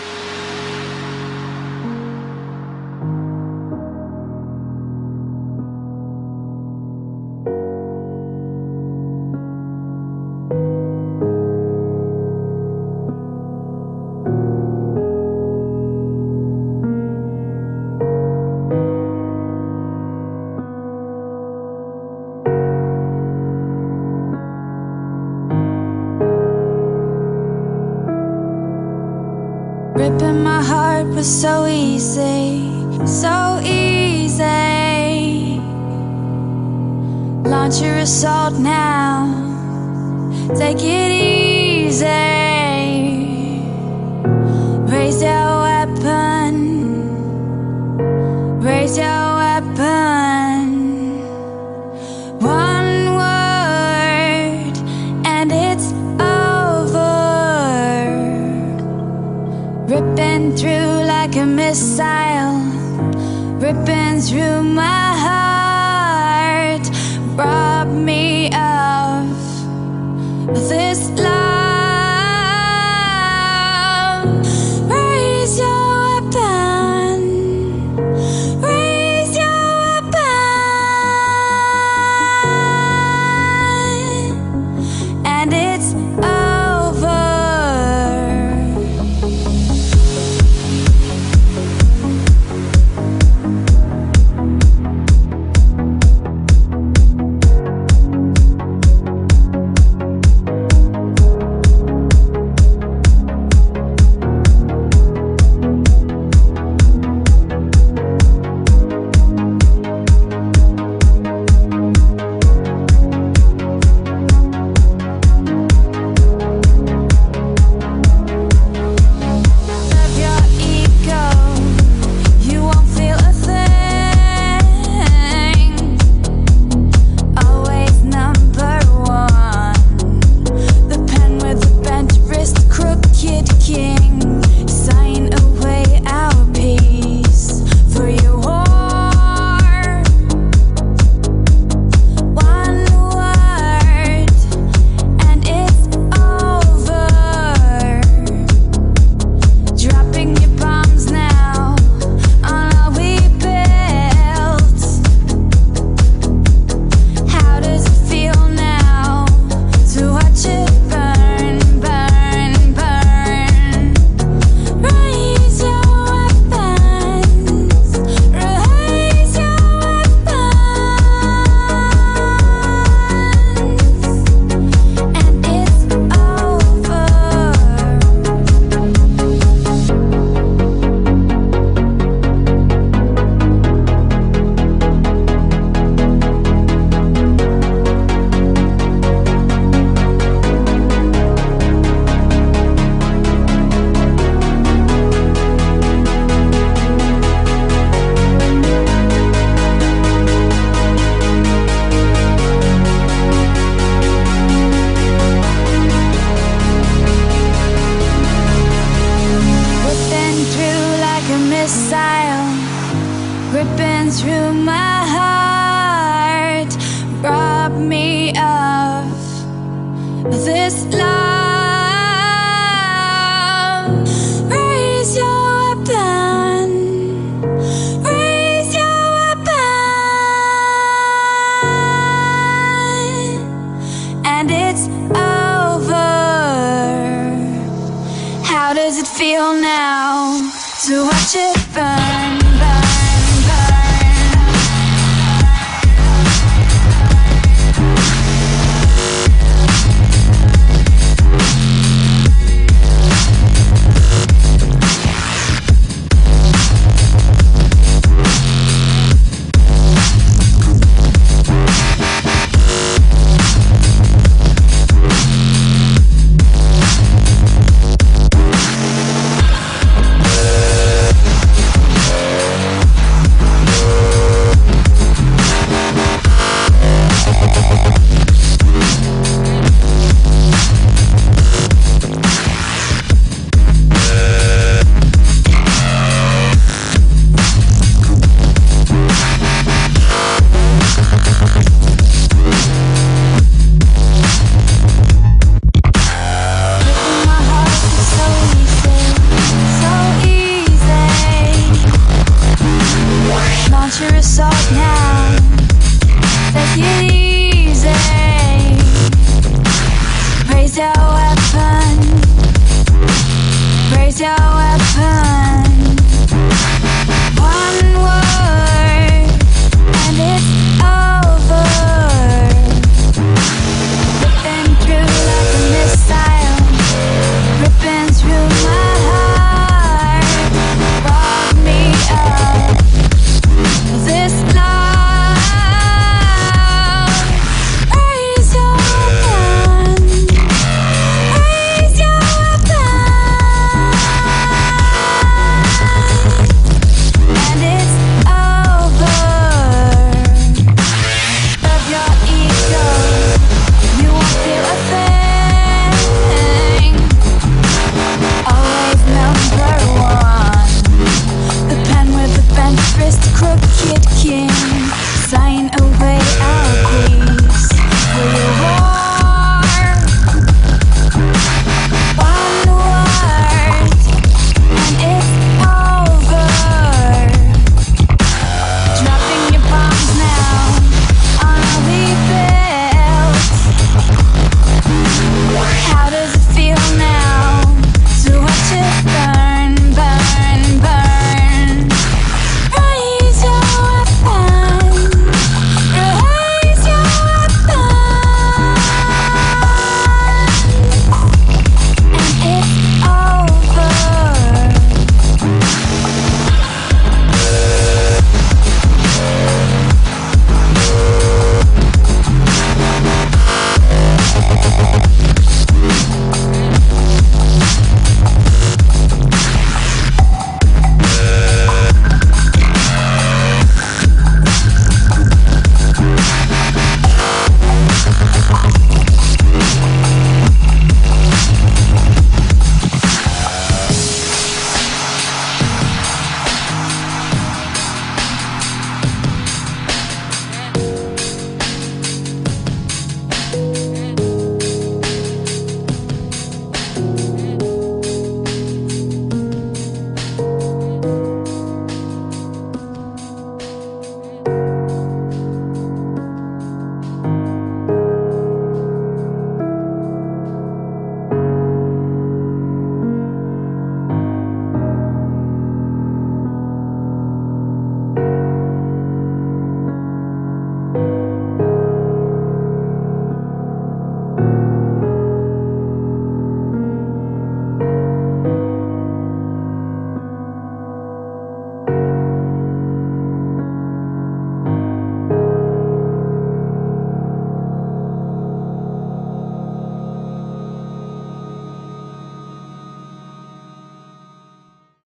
you my heart was so easy, so easy. Launch your assault now, take it easy. missile ripping through my heart. Rob me of this life. feel now? your weapon. Raise your weapon.